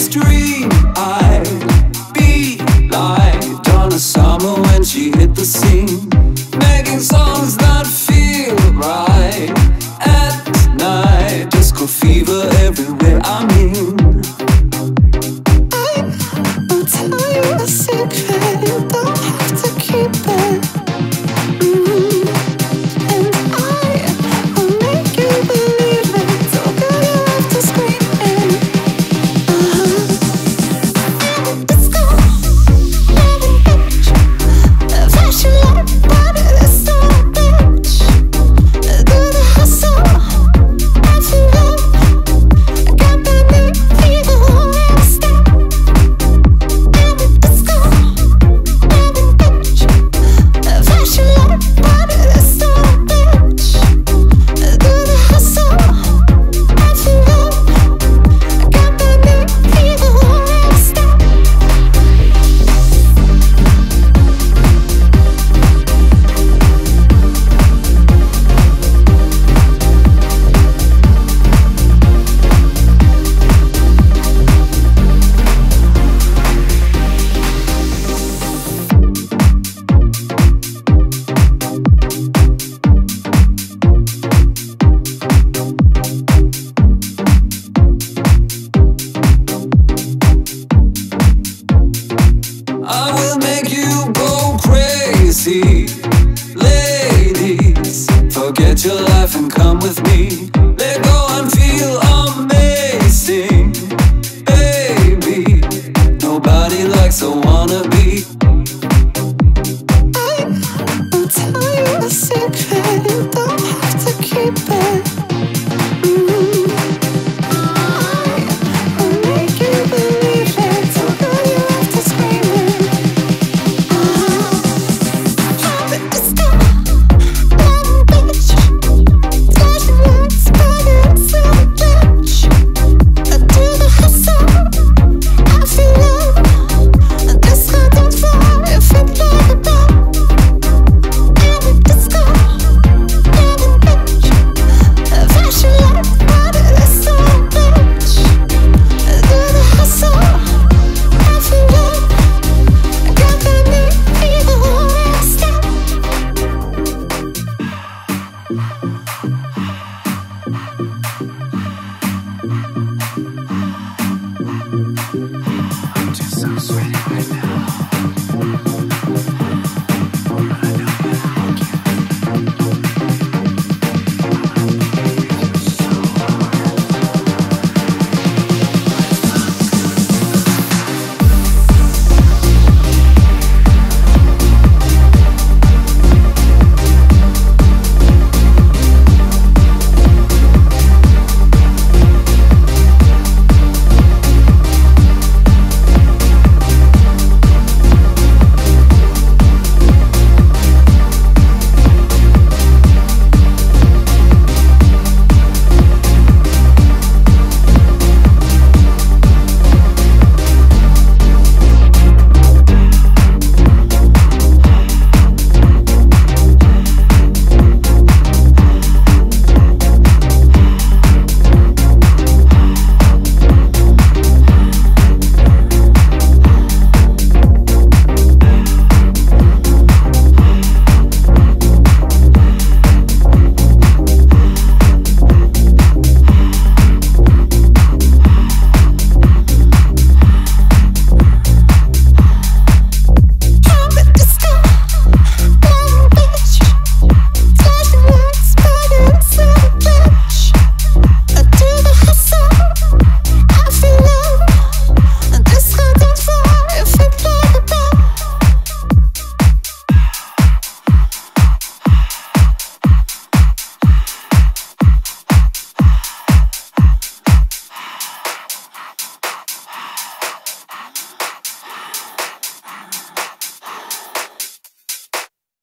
stream. get your life and come with me.